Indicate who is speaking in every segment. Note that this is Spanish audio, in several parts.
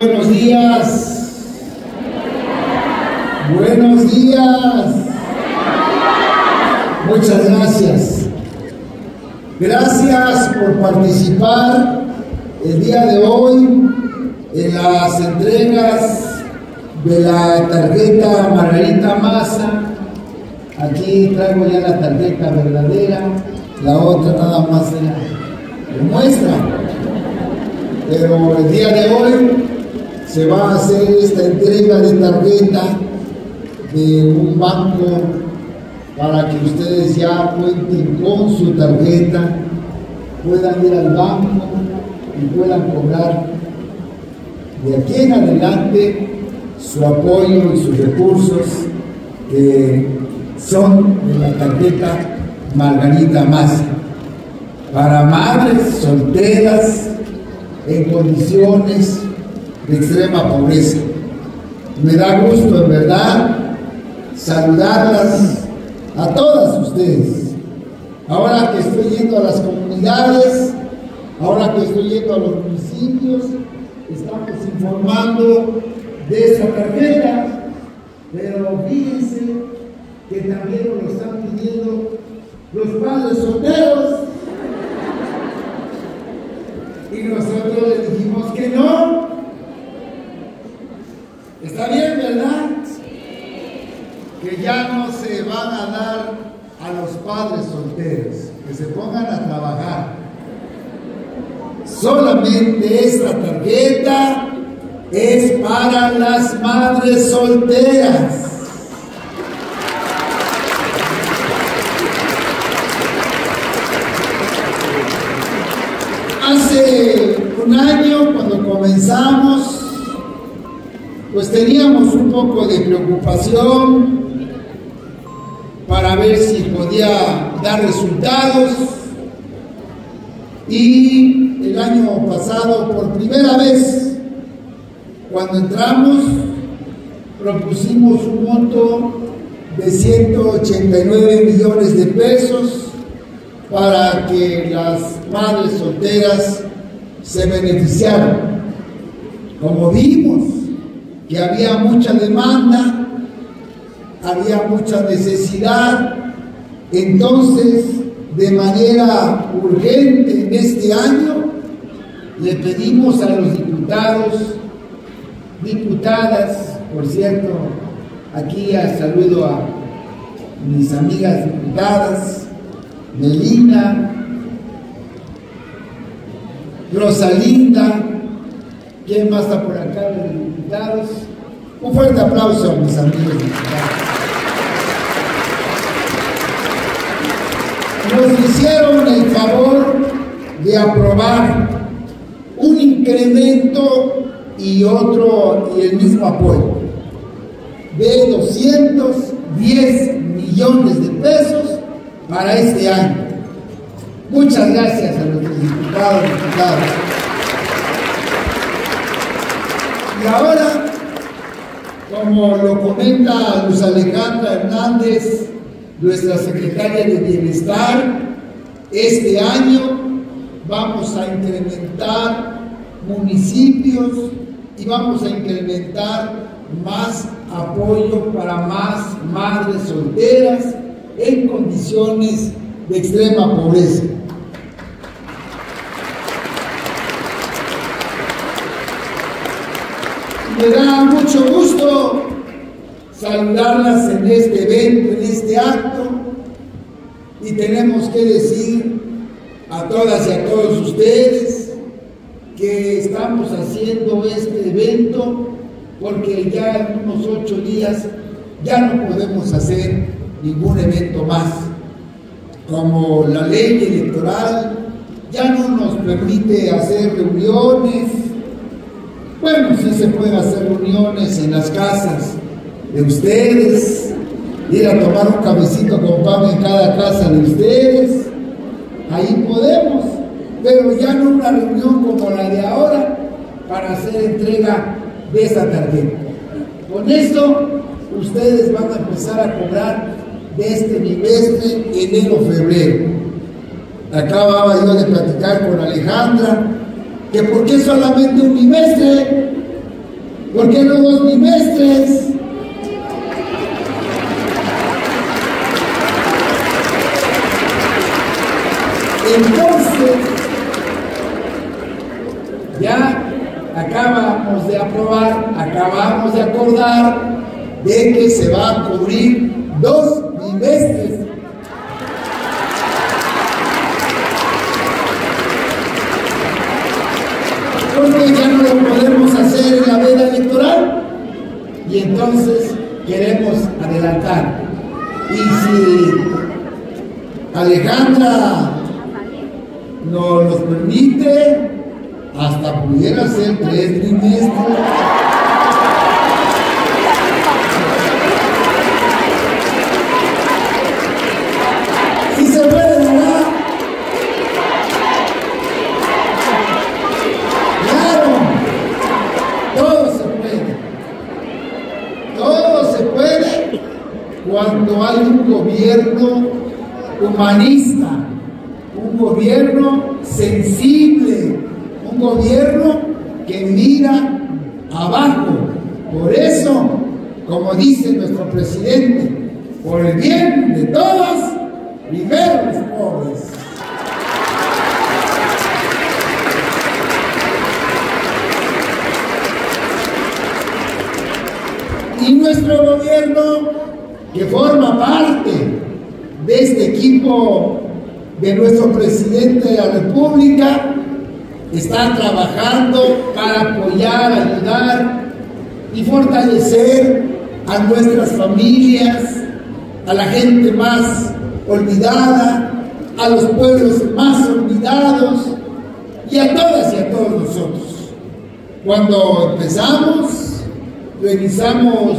Speaker 1: Buenos días. Buenos días. Muchas gracias. Gracias por participar el día de hoy en las entregas de la tarjeta Margarita Massa. Aquí traigo ya la tarjeta verdadera, la otra nada más era muestra. Pero el día de hoy se va a hacer esta entrega de tarjeta de un banco para que ustedes ya cuenten con su tarjeta, puedan ir al banco y puedan cobrar de aquí en adelante su apoyo y sus recursos que son de la tarjeta Margarita Más. Para madres solteras en condiciones de extrema pobreza. Me da gusto, en verdad, saludarlas a todas ustedes. Ahora que estoy yendo a las comunidades, ahora que estoy yendo a los municipios, estamos informando de esa tarjeta, pero fíjense que también nos lo están pidiendo los padres solteros. Y nosotros les dijimos que no, Que ya no se van a dar a los padres solteros, que se pongan a trabajar. Solamente esta tarjeta es para las madres solteras. Hace un año, cuando comenzamos, pues teníamos un poco de preocupación para ver si podía dar resultados y el año pasado por primera vez cuando entramos propusimos un monto de 189 millones de pesos para que las madres solteras se beneficiaran. Como vimos, que había mucha demanda, había mucha necesidad, entonces de manera urgente en este año le pedimos a los diputados, diputadas, por cierto, aquí saludo a mis amigas diputadas, Melina, Rosalinda, ¿quién más está por acá? Un fuerte aplauso a mis amigos diputados. Nos hicieron el favor de aprobar un incremento y otro y el mismo apoyo de 210 millones de pesos para este año. Muchas gracias a nuestros diputados y diputadas. Y ahora, como lo comenta Luz Alejandra Hernández, nuestra secretaria de Bienestar, este año vamos a incrementar municipios y vamos a incrementar más apoyo para más madres solteras en condiciones de extrema pobreza. Me da mucho gusto saludarlas en este evento, en este acto, y tenemos que decir a todas y a todos ustedes que estamos haciendo este evento porque ya en unos ocho días ya no podemos hacer ningún evento más. Como la ley electoral ya no nos permite hacer reuniones, bueno, sí se pueden hacer reuniones en las casas de ustedes, ir a tomar un cabecito con pan en cada casa de ustedes, ahí podemos, pero ya no una reunión como la de ahora para hacer entrega de esa tarjeta. Con esto, ustedes van a empezar a cobrar de este trimestre enero-febrero. Acababa yo de platicar con Alejandra que por qué solamente un bimestre, ¿Por qué no dos bimestres? Entonces, ya acabamos de aprobar, acabamos de acordar de que se va a cubrir dos bimestres. Porque ya no lo podemos hacer en la veda electoral y entonces queremos adelantar. Y si Alejandra nos los permite, hasta pudiera ser tres trimestres. Sí se puede, ¿verdad? Claro, todo se puede. Todo se puede cuando hay un gobierno humanista, un gobierno sensible, gobierno que mira abajo. Por eso, como dice nuestro presidente, por el bien de todos, primero los pobres. Y nuestro gobierno, que forma parte de este equipo de nuestro presidente de la República, está trabajando para apoyar, ayudar y fortalecer a nuestras familias, a la gente más olvidada, a los pueblos más olvidados y a todas y a todos nosotros. Cuando empezamos, revisamos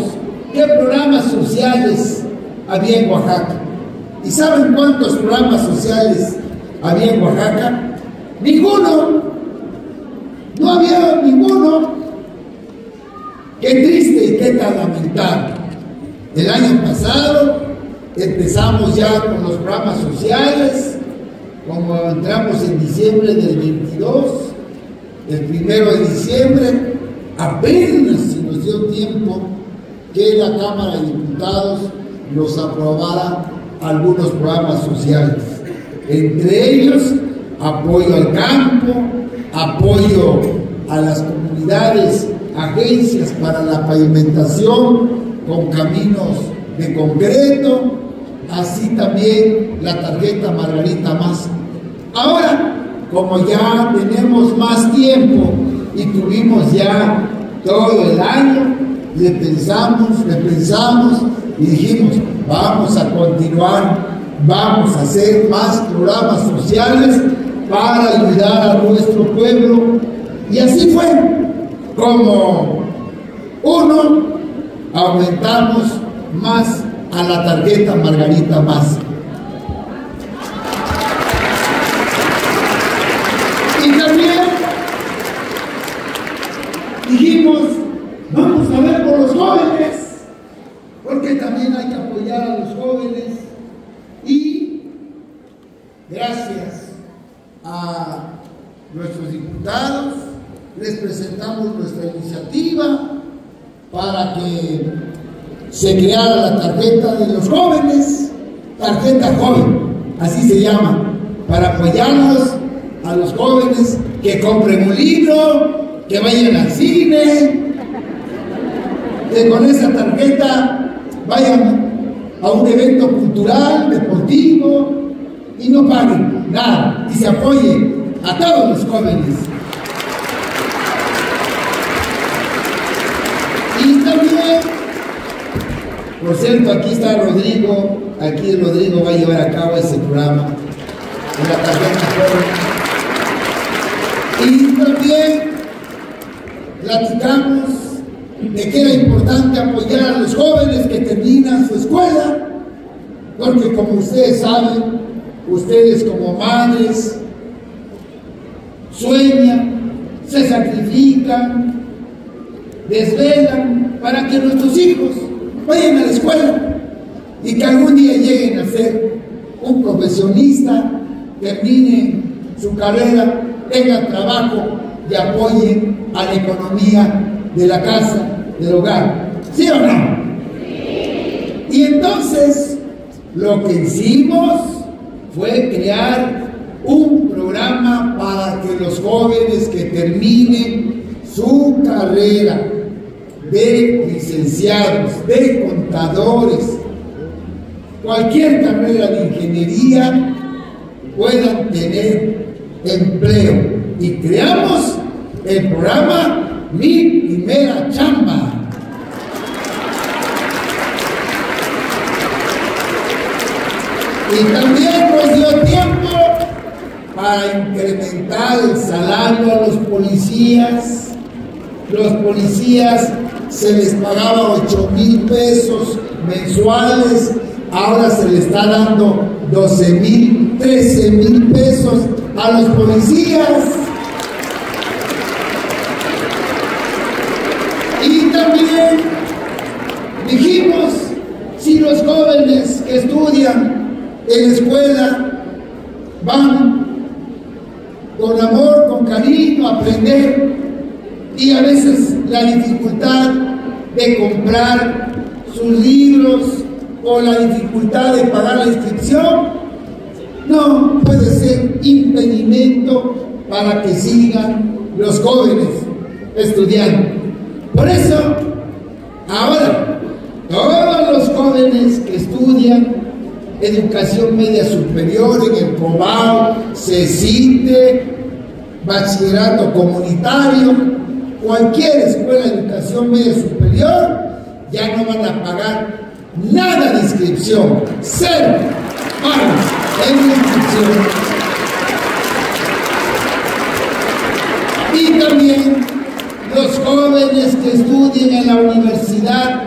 Speaker 1: qué programas sociales había en Oaxaca. ¿Y saben cuántos programas sociales había en Oaxaca? Ninguno. No había ninguno. Qué triste y qué tan lamentable. El año pasado empezamos ya con los programas sociales, como entramos en diciembre del 22, el primero de diciembre, apenas si nos dio tiempo que la Cámara de Diputados nos aprobara algunos programas sociales. Entre ellos, apoyo al campo, apoyo a las comunidades, agencias para la pavimentación con caminos de concreto, así también la tarjeta Margarita Más. Ahora, como ya tenemos más tiempo y tuvimos ya todo el año, le pensamos, le pensamos y dijimos, vamos a continuar, vamos a hacer más programas sociales para ayudar a nuestro pueblo. Y así fue como uno, aumentamos más a la tarjeta Margarita Más. Y también dijimos, vamos a ver por los jóvenes, porque también hay que apoyar a los jóvenes. Y gracias a nuestros diputados, les presentamos nuestra iniciativa para que se creara la tarjeta de los jóvenes, tarjeta joven, así se llama, para apoyarnos a los jóvenes que compren un libro, que vayan al cine, que con esa tarjeta vayan a un evento cultural, deportivo, y no paguen nada, y se apoye a todos los jóvenes. Y también, por cierto, aquí está Rodrigo, aquí Rodrigo va a llevar a cabo ese programa tarjeta. Y también platicamos de que era importante apoyar a los jóvenes que terminan su escuela, porque como ustedes saben, ustedes como madres sueñan, se sacrifican, desvelan para que nuestros hijos vayan a la escuela y que algún día lleguen a ser un profesionista, terminen su carrera, tengan trabajo y apoyen a la economía de la casa, del hogar. ¿Sí o no? Y entonces lo que hicimos fue crear un programa para que los jóvenes que terminen su carrera de licenciados, de contadores, cualquier carrera de ingeniería, puedan tener empleo. Y creamos el programa Mi Primera Chamba. Y también nos dio tiempo para incrementar el salario a los policías. Los policías se les pagaba 8 mil pesos mensuales, ahora se les está dando 12 mil, 13 mil pesos a los policías. Y también dijimos, si los jóvenes que estudian en la escuela van con amor, con cariño a aprender y a veces la dificultad de comprar sus libros o la dificultad de pagar la inscripción, no puede ser impedimento para que sigan los jóvenes estudiando. Por eso, ahora, todos los jóvenes que estudian educación media superior en el COBAO, CECITE, bachillerato comunitario, cualquier escuela de educación media superior, ya no van a pagar nada de inscripción, cero pagos en inscripción. Y también los jóvenes que estudien en la universidad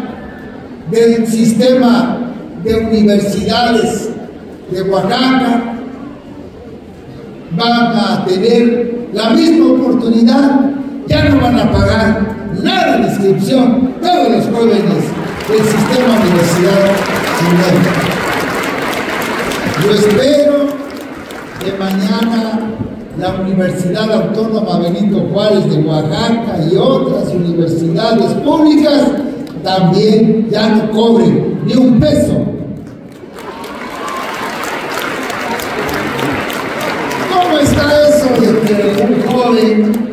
Speaker 1: del sistema de universidades de Oaxaca van a tener la misma oportunidad, ya no van a pagar nada de inscripción, todos los jóvenes del sistema universidad Yo espero que mañana la Universidad Autónoma Benito Juárez de Oaxaca y otras universidades públicas también ya no cobren ni un peso. ¿Cómo está eso de que un joven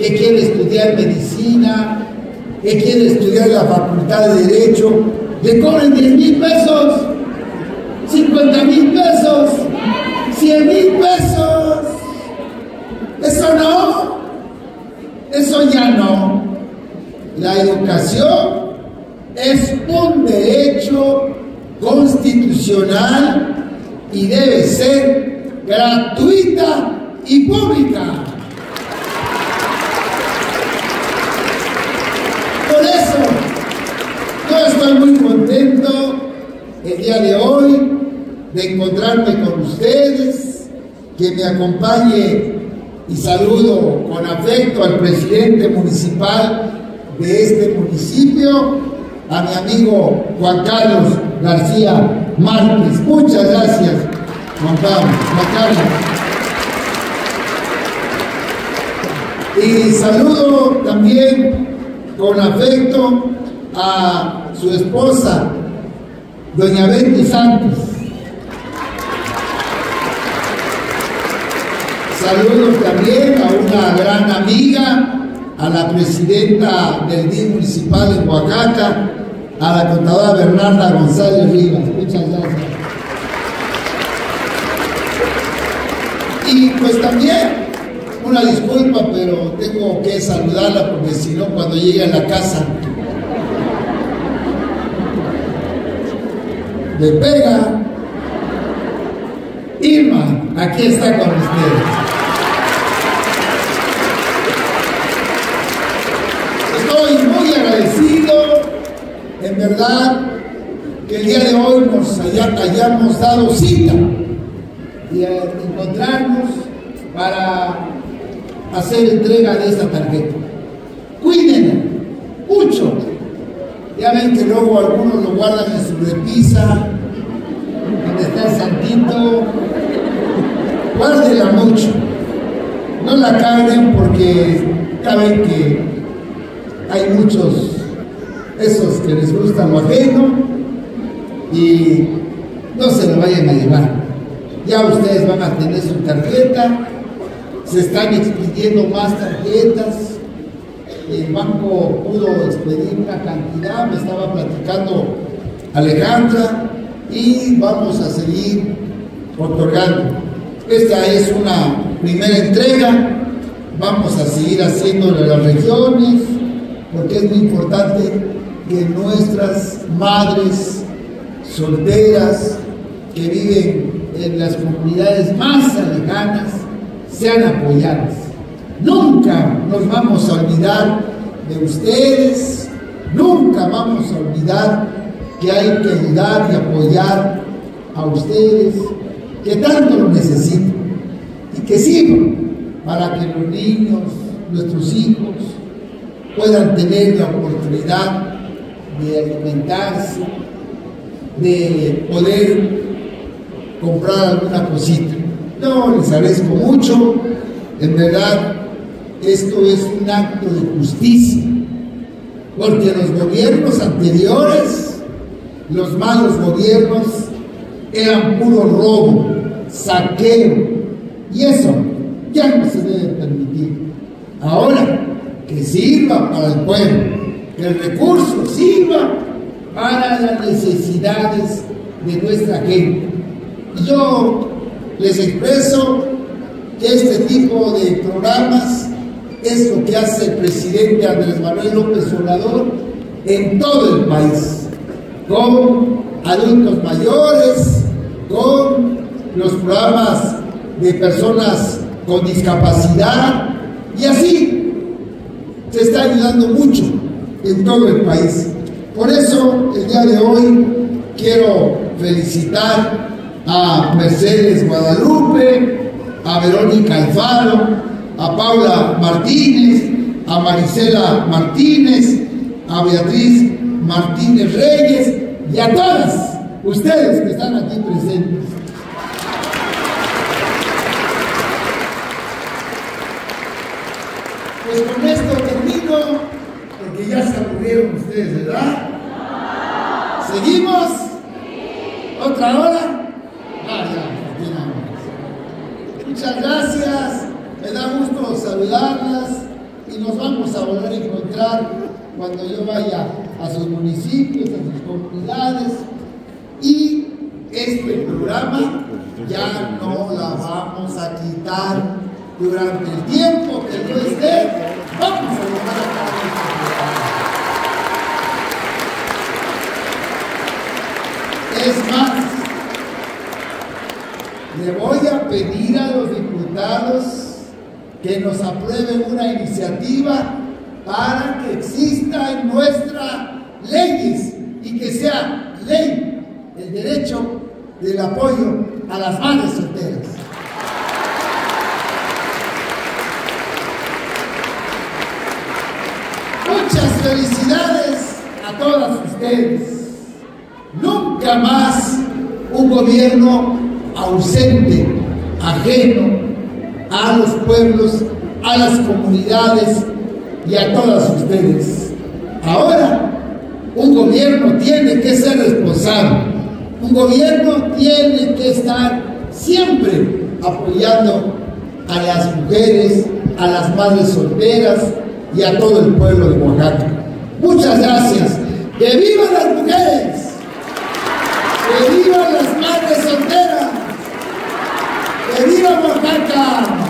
Speaker 1: que quiere estudiar medicina, que quiere estudiar la facultad de Derecho, le cobren 10 mil pesos, 50 mil pesos, 100 mil pesos? Eso no, eso ya no. La educación es un derecho constitucional y debe ser gratuita y pública. Por eso, yo estoy muy el día de hoy de encontrarme con ustedes, que me acompañe y saludo con afecto al presidente municipal de este municipio, a mi amigo Juan Carlos García Márquez. Muchas gracias, Juan Carlos. Juan Carlos. Y saludo también con afecto a su esposa, doña Betty Santos. Saludos también a una gran amiga, a la presidenta del DIN municipal de Oaxaca, a la contadora Bernarda González Rivas. Muchas gracias. Y pues también, una disculpa, pero tengo que saludarla porque si no, cuando llegue a la casa, le pega. Irma, aquí está con ustedes. Estoy muy agradecido en verdad que el día de hoy nos hayamos dado cita y encontrarnos para hacer entrega de esta tarjeta. Cuídenla. Ya ven que luego algunos lo guardan en su repisa, donde está el santito. Guárdenla mucho. No la carguen porque ya ven que hay muchos, esos que les gusta lo ajeno y no se lo vayan a llevar. Ya ustedes van a tener su tarjeta, se están expidiendo más tarjetas, el banco pudo expedir una cantidad, me estaba platicando Alejandra, y vamos a seguir otorgando. Esta es una primera entrega, vamos a seguir haciéndolo en las regiones, porque es muy importante que nuestras madres solteras que viven en las comunidades más alejanas sean apoyadas. Nunca nos vamos a olvidar de ustedes, nunca vamos a olvidar que hay que ayudar y apoyar a ustedes que tanto lo necesitan y que sirvan para que los niños, nuestros hijos, puedan tener la oportunidad de alimentarse, de poder comprar alguna cosita. No, les agradezco mucho. En verdad, esto es un acto de justicia, porque los gobiernos anteriores, los malos gobiernos, eran puro robo, saqueo, y eso ya no se debe permitir. Ahora, que sirva para el pueblo, que el recurso sirva para las necesidades de nuestra gente. Yo les expreso que este tipo de programas es lo que hace el presidente Andrés Manuel López Obrador en todo el país, con adultos mayores, con los programas de personas con discapacidad y así se está ayudando mucho en todo el país. Por eso el día de hoy quiero felicitar a Mercedes Guadalupe, a Verónica Alfaro, a Paula Martínez, a Marisela Martínez, a Beatriz Martínez Reyes y a todas ustedes que están aquí presentes. Pues con esto termino, porque ya se aburrieron ustedes, ¿verdad? ¿Seguimos? ¿Otra hora? Ah, ya, Muchas gracias, me da gusto saludarlas y nos vamos a volver a encontrar cuando yo vaya a sus municipios, a sus comunidades. Y este programa ya no la vamos a quitar durante el tiempo que yo esté, vamos a llevar a este Es más, le voy a pedir a los diputados que nos aprueben una iniciativa para que exista en nuestras leyes y que sea ley el derecho del apoyo a las madres solteras. Muchas felicidades a todas ustedes. Nunca más un gobierno ausente, ajeno a los pueblos, a las comunidades y a todas ustedes. Ahora, un gobierno tiene que ser responsable, un gobierno tiene que estar siempre apoyando a las mujeres, a las madres solteras y a todo el pueblo de Oaxaca. Muchas gracias. ¡Que vivan las mujeres! ¡Que vivan las madres solteras! Sigan los